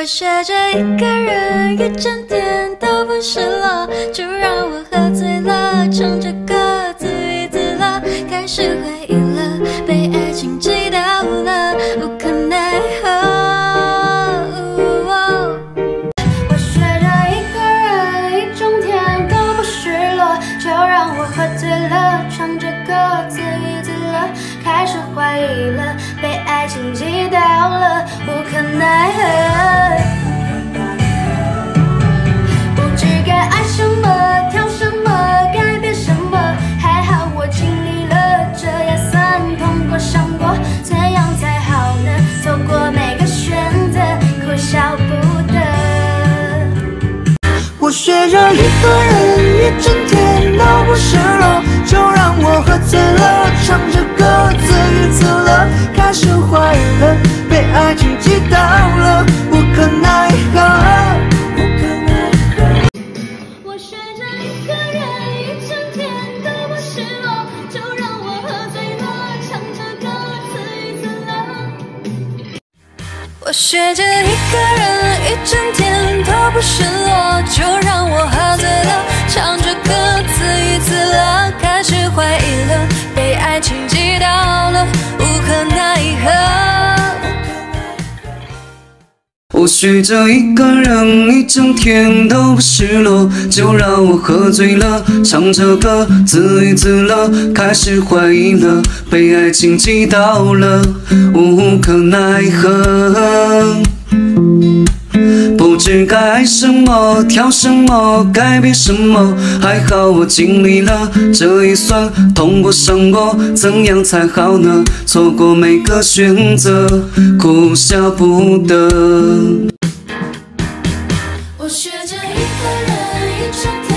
我学着一个人一整天都不失落，就让我喝醉了，唱着歌自娱自乐，开始怀疑了，被爱情击倒了，无可奈何。我学着一个人一整天都不失落，就让我喝醉了，唱着歌自娱自乐，开始怀疑了，被爱情击倒了，着一个人一整天都不失落，就让我喝醉了，唱着歌自娱自乐，开始怀疑了，被爱情击倒了，无可奈何。我学着一个人一整天都不失落，就让我喝醉了，唱着歌自娱自乐。开始怀疑了，被爱情击倒了，无可奈何。我学着一个人一整天都不失落，就让我喝醉了，唱着歌自娱自乐，开始怀疑了，被爱情击倒了，无可奈何。该爱什么，挑什么，改变什么，还好我经历了，这一算痛过伤过，怎样才好呢？错过每个选择，哭笑不得。我学着一个人一整天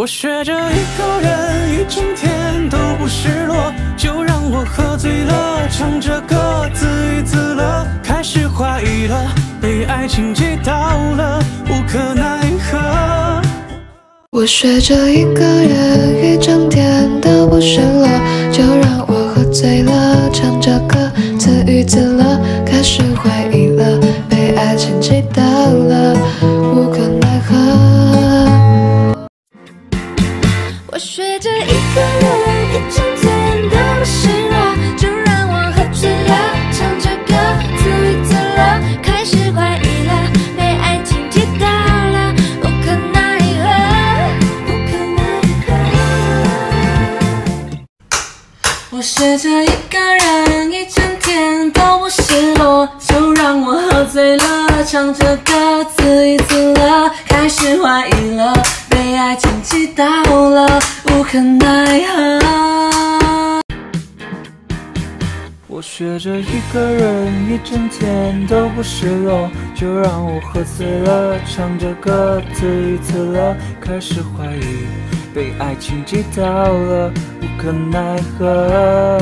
我学着一个人一整天都不失落，就让我喝醉了，唱着歌自娱自乐，开始怀疑了，被爱情击倒了，无可奈何。我学着一个人一整天都不失落，就让我喝醉了，唱着歌自娱自乐，开始怀疑我学着一个人一整天都不失落，就让我喝醉了，唱着歌自娱自乐，开始怀疑了，被爱情击倒了，无可奈何，无可奈何。我学着一个人一整天都不失落，就让我喝醉了，唱着歌自娱自乐，开始怀疑了，爱情击倒了，无可奈何。我学着一个人一整天都不失落，就让我喝醉了，唱着歌自娱自乐，开始怀疑，被爱情击倒了，无可奈何。